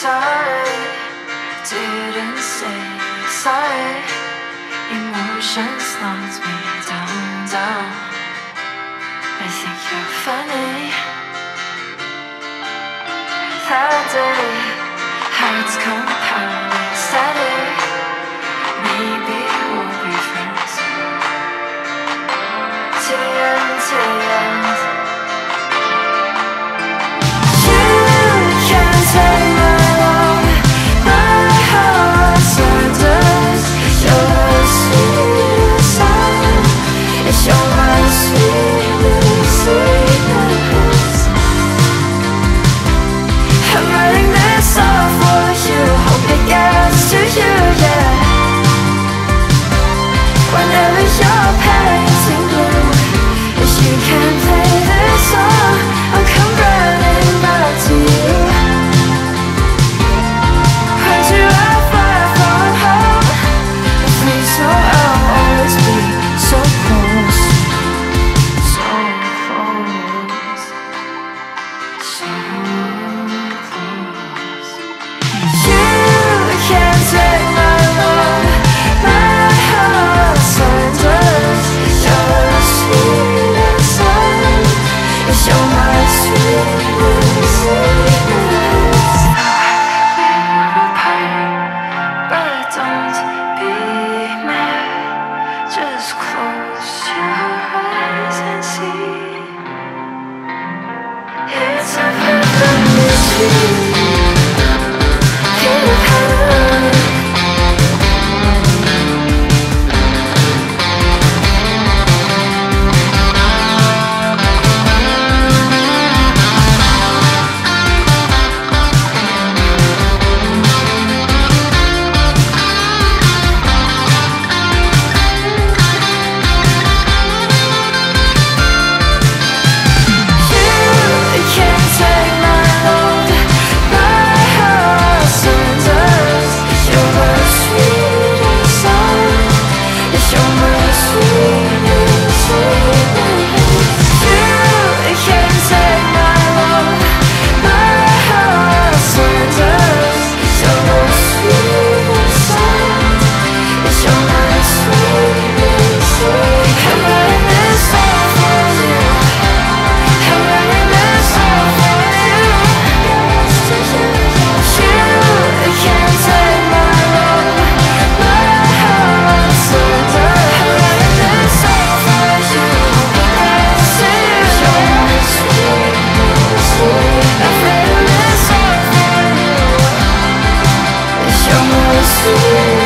sorry, didn't say sorry. Emotion slows me down, down. I think you're funny. That day, hearts come. you. soon